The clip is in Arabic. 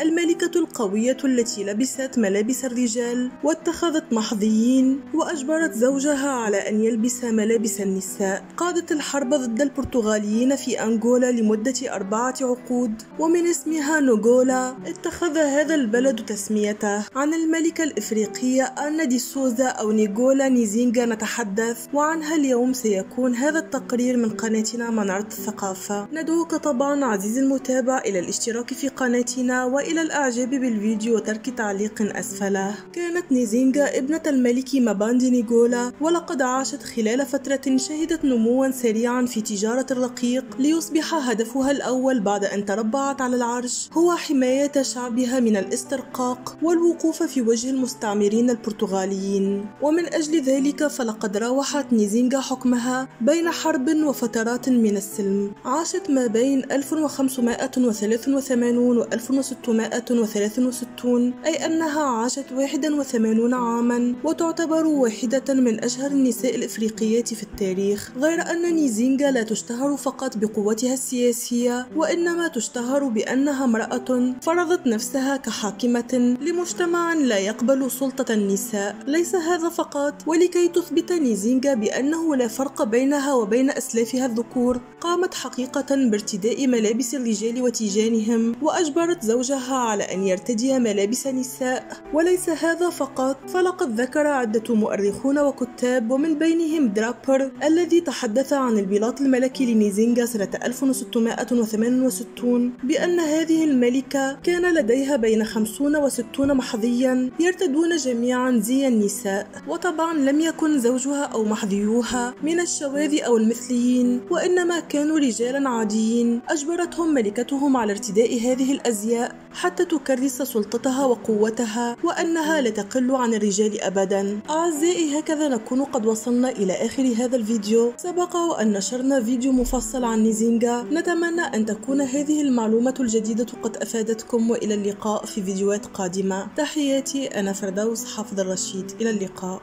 الملكة القوية التي لبست ملابس الرجال واتخذت محظيين وأجبرت زوجها على أن يلبس ملابس النساء. قادت الحرب ضد البرتغاليين في أنغولا لمدة أربعة عقود ومن اسمها نوغولا اتخذ هذا البلد تسميته. عن الملكة الإفريقية أنا دي سوزا أو نيغولا نيزينجا نتحدث وعنها اليوم سيكون هذا التقرير من قناتنا منارة الثقافة. ندعوك طبعا عزيزي المتابع إلى الاشتراك في قناتنا وإلى الإعجاب بالفيديو وترك تعليق أسفله كانت نيزينجا ابنة الملك ماباندي نيغولا ولقد عاشت خلال فترة شهدت نموا سريعا في تجارة الرقيق ليصبح هدفها الأول بعد أن تربعت على العرش. هو حماية شعبها من الاسترقاق والوقوف في وجه المستعمرين البرتغاليين. ومن أجل ذلك فلقد راوحت نيزينجا حكمها بين حرب وفترات من السلم. عاشت ما بين 1583 و 1663 أي أنها عاشت 81 عاما وتعتبر واحدة من أشهر النساء الإفريقيات في التاريخ. غير أن نيزينجا لا تشتهر فقط بقوتها السياسية وإنما تشتهر بأنها امرأة فرضت نفسها كحاكمة لمجتمع لا يقبل سلطة النساء. ليس هذا فقط ولكي تثبت نيزينجا بأنه لا فرق بينها وبين أسلافها الذكور قامت حقيقة بارتداء ملابس الرجال وتيجانهم وأجبرت زوجها على أن يرتدي ملابس نساء وليس هذا فقط. فلقد ذكر عدة مؤرخون وكتاب ومن بينهم درابر الذي تحدث عن البلاط الملكي لنيزينجا سنة 1668 بأن هذه الملكة كان لديها بين 50 و 60 محظيا يرتدون جميعا زي النساء. وطبعا لم يكن زوجها أو محظيوها من الشواذ أو المثليين وإنما كانوا رجالا عاديين. أجبرتهم ملكتهم على ارتداء هذه الأزياء. حتى تكرس سلطتها وقوتها وأنها لا تقل عن الرجال أبدا. أعزائي هكذا نكون قد وصلنا إلى آخر هذا الفيديو. سبق وأن نشرنا فيديو مفصل عن نيزينجا. نتمنى أن تكون هذه المعلومة الجديدة قد أفادتكم وإلى اللقاء في فيديوهات قادمة. تحياتي أنا فردوس حافظ الرشيد. إلى اللقاء.